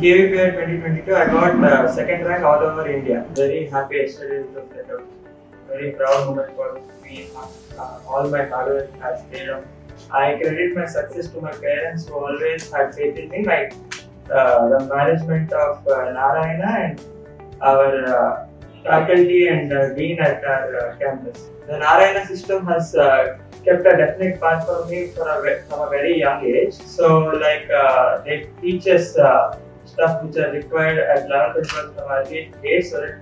KVPY 2022, I got uh, second rank all over India. Very happy yesterday it was like a very proud moment for me. Uh, all my hard work has paid off. I credit my success to my parents who always had faith in me, like uh, the management of uh, Narayana and our uh, faculty and uh, dean at our uh, campus. The Narayana system has kept a definite path for me for a, from a very young age. So, like, uh, they teach us uh, stuff which are required at 11th and 12th from early age so that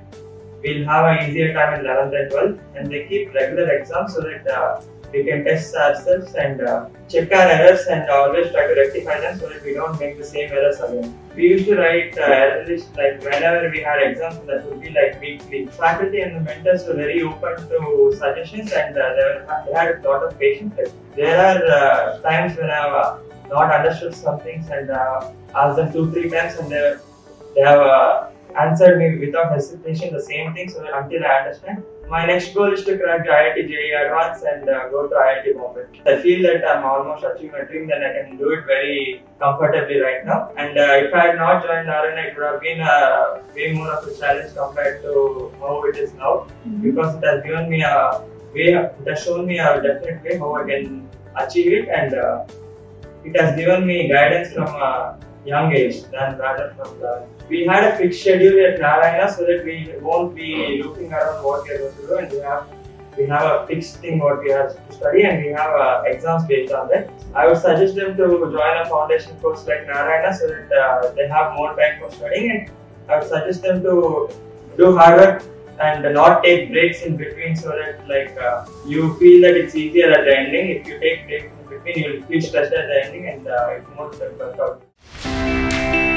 we'll have an easier time in 11th and 12th. And they keep regular exams so that uh, we can test ourselves and uh, check our errors and always try to rectify them so that we don't make the same errors again. We used to write uh, error like whenever we had exams that would be like weekly. Faculty and the mentors were very open to suggestions and uh, they, were, they had a lot of patience. There are uh, times when I uh, not understood some things and uh, asked them two, three times and they, they have uh, answered me without hesitation the same thing so until I understand. My next goal is to crack the IIT JEE Advance and uh, go to IIT Bombay. I feel that I'm almost achieving my dream, then I can do it very comfortably right now. And uh, if I had not joined Narayana, it would have been uh, way more of a challenge compared to how it is now because it has given me a way, it has shown me a definite way how I can achieve it and uh, it has given me guidance from a young age than rather from the we had a fixed schedule at Narayana so that we won't be looking around what we are going to do and we have we have a fixed thing what we have to study and we have uh, exams based on that. I would suggest them to join a foundation course like Narayana so that uh, they have more time for studying and I would suggest them to do hard work and not take breaks in between so that like uh, you feel that it's easier at the ending. If you take breaks in between, you'll feel stressed at the ending and uh, it won't work out.